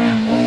Mm-hmm.